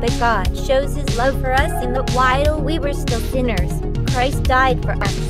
But God shows his love for us in that while we were still sinners, Christ died for us.